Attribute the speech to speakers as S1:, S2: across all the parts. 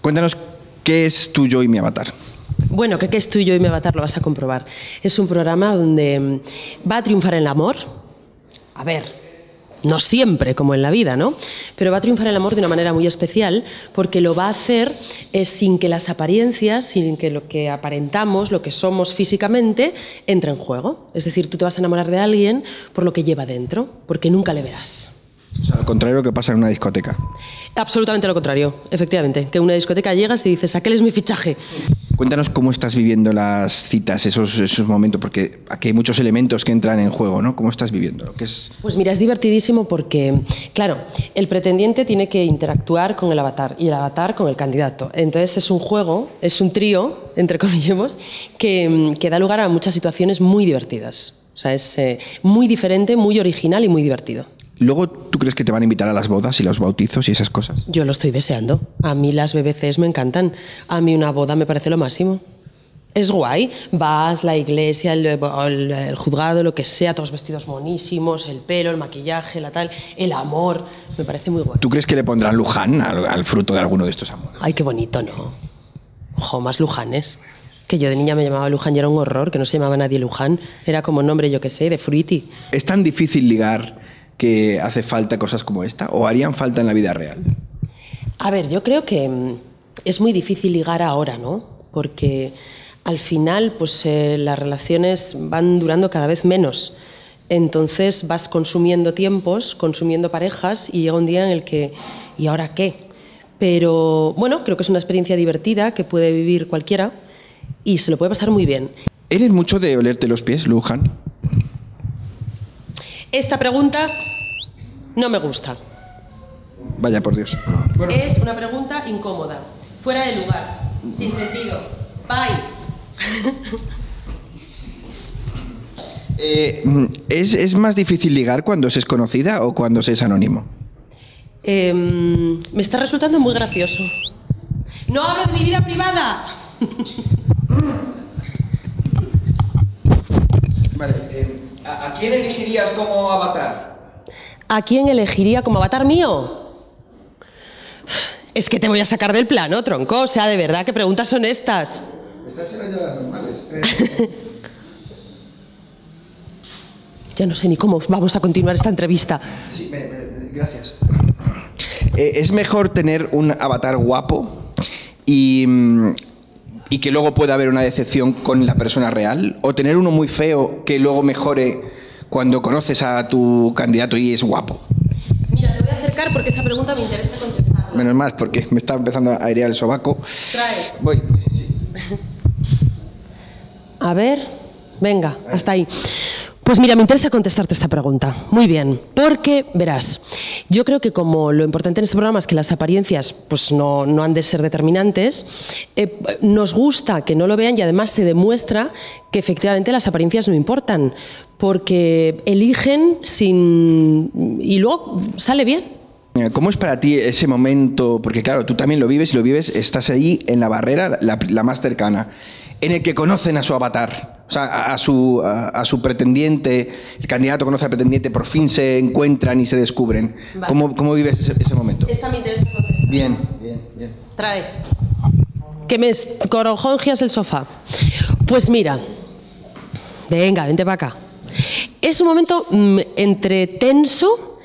S1: Cuéntanos qué es tu yo y mi avatar.
S2: Bueno, ¿qué, ¿qué es tú y y mi avatar? Lo vas a comprobar. Es un programa donde mm, va a triunfar el amor. A ver, no siempre como en la vida, ¿no? Pero va a triunfar el amor de una manera muy especial porque lo va a hacer eh, sin que las apariencias, sin que lo que aparentamos, lo que somos físicamente, entre en juego. Es decir, tú te vas a enamorar de alguien por lo que lleva dentro, porque nunca le verás.
S1: O sea, lo contrario lo que pasa en una discoteca.
S2: Absolutamente lo contrario, efectivamente. Que en una discoteca llegas y dices, aquel es mi fichaje.
S1: Cuéntanos cómo estás viviendo las citas, esos, esos momentos, porque aquí hay muchos elementos que entran en juego, ¿no? ¿Cómo estás viviendo? ¿Qué es?
S2: Pues mira, es divertidísimo porque, claro, el pretendiente tiene que interactuar con el avatar y el avatar con el candidato. Entonces es un juego, es un trío, entre comillas, que, que da lugar a muchas situaciones muy divertidas. O sea, es eh, muy diferente, muy original y muy divertido.
S1: Luego, ¿tú crees que te van a invitar a las bodas y los bautizos y esas cosas?
S2: Yo lo estoy deseando. A mí las BBCs me encantan. A mí una boda me parece lo máximo. Es guay. Vas, la iglesia, el, el- el juzgado, lo que sea, todos vestidos monísimos, el pelo, el maquillaje, la tal, el amor. Me parece muy guay.
S1: ¿Tú crees que le pondrán Luján al, al fruto de alguno de estos amores?
S2: Ay, qué bonito, ¿no? Ojo, más Lujanes. Que yo de niña me llamaba Luján y era un horror, que no se llamaba nadie Luján. Era como nombre, yo qué sé, de Fruity.
S1: ¿Es tan difícil ligar que hace falta cosas como esta? ¿O harían falta en la vida real?
S2: A ver, yo creo que mm, es muy difícil ligar ahora, ¿no? Porque al final, pues eh, las relaciones van durando cada vez menos. Entonces vas consumiendo tiempos, consumiendo parejas y llega un día en el que, ¿y ahora qué? Pero bueno, creo que es una experiencia divertida que puede vivir cualquiera y se lo puede pasar muy bien.
S1: ¿Eres mucho de olerte los pies, Luján?
S2: Esta pregunta no me gusta.
S1: Vaya por Dios.
S2: Es una pregunta incómoda, fuera de lugar, sin sentido. Bye.
S1: Eh, ¿es, ¿Es más difícil ligar cuando se es conocida o cuando se es anónimo?
S2: Em, me está resultando muy gracioso. No hablo de mi vida privada.
S1: Vale, eh, ¿a, quién elegirías como avatar?
S2: ¿A quién elegiría como avatar mío? Es que te voy a sacar del plano, tronco. O sea, de verdad, ¿qué preguntas son estas?
S1: Estas eran ya las normales.
S2: Ya no sé ni cómo vamos a continuar esta entrevista.
S1: Sí, me- me- gracias. Eh, ¿Es mejor tener un avatar guapo y, mm, y que luego pueda haber una decepción con la persona real? ¿O tener uno muy feo que luego mejore cuando conoces a tu candidato y es guapo?
S2: Mira, te voy a acercar porque esta pregunta me interesa contestarla.
S1: Menos mal, porque me está empezando a airear el sobaco.
S2: Trae.
S1: Voy.
S2: A ver, venga, hasta ahí. Pues mira, me interesa contestarte esta pregunta. Muy bien, porque verás, yo creo que como lo importante en este programa es que las apariencias pues no, no han de ser determinantes, eh, nos gusta que no lo vean y además se demuestra que efectivamente las apariencias no importan, porque eligen sin... y luego sale bien.
S1: ¿Cómo es para ti ese momento? Porque claro, tú también lo vives y lo vives, estás ahí en la barrera, la más cercana, en el que conocen a su avatar, o sea, a, a su, a, a su pretendiente, el candidato conoce al pretendiente, por fin se encuentran y se descubren.
S2: Vale.
S1: ¿Cómo, ¿Cómo vives ese, ese momento?
S2: Esta me interesa contestar.
S1: Bien, bien, bien.
S2: Trae. Que me escorojongias el sofá. Pues mira, venga, vente para acá. Es un momento mm, entre tenso,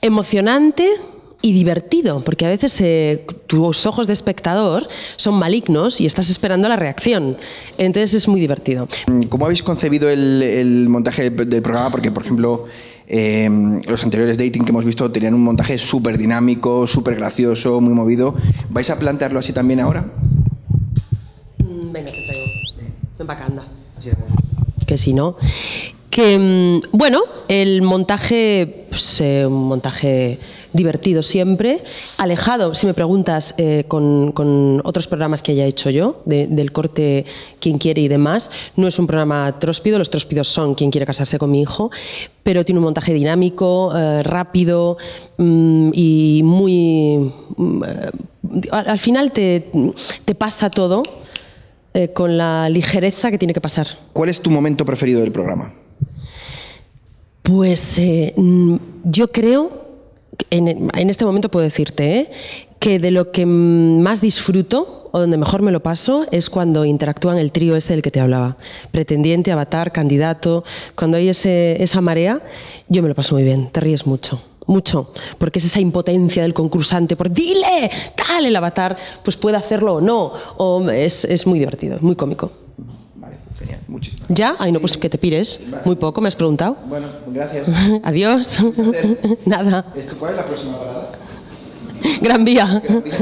S2: emocionante y divertido, porque a veces eh, tus ojos de espectador son malignos y estás esperando la reacción. Entonces es muy divertido.
S1: Mm, ¿Cómo habéis concebido el, el montaje del, programa? Porque, por ejemplo, eh, los anteriores dating que hemos visto tenían un montaje súper dinámico, súper gracioso, muy movido. ¿Vais a plantearlo así también ahora?
S2: Mm, Venga, te traigo. Ven para acá, anda. que si no. Que, mm, bueno, el montaje, pues, eh, un montaje divertido siempre, alejado, si me preguntas, eh, con, otros programas que haya hecho yo, de- del corte Quien quiere y demás. No es un programa tróspido, los tróspidos son Quien quiere casarse con mi hijo, pero tiene un montaje dinámico, eh, rápido mm, y muy... mm, al, al final te, te pasa todo con la ligereza que tiene que pasar.
S1: ¿Cuál es tu momento preferido del programa?
S2: Pues eh, mm, yo creo, en, en, este momento puedo decirte, ¿eh? que de lo que más disfruto o donde mejor me lo paso es cuando interactúan el trío este del que te hablaba. Pretendiente, avatar, candidato. Cuando hay esa marea, yo me lo paso muy bien, te ríes mucho mucho, porque es esa impotencia del concursante por dile, tal, el avatar, pues puede hacerlo o no, o es, es muy divertido, muy cómico.
S1: Muchísimas
S2: ¿Ya? Ay, no, pues que te pires. Muy poco, me has preguntado.
S1: Bueno, gracias.
S2: Adiós. Nada.
S1: ¿Esto, ¿Cuál es la próxima parada?
S2: Gran Vía.
S1: Gran Vía.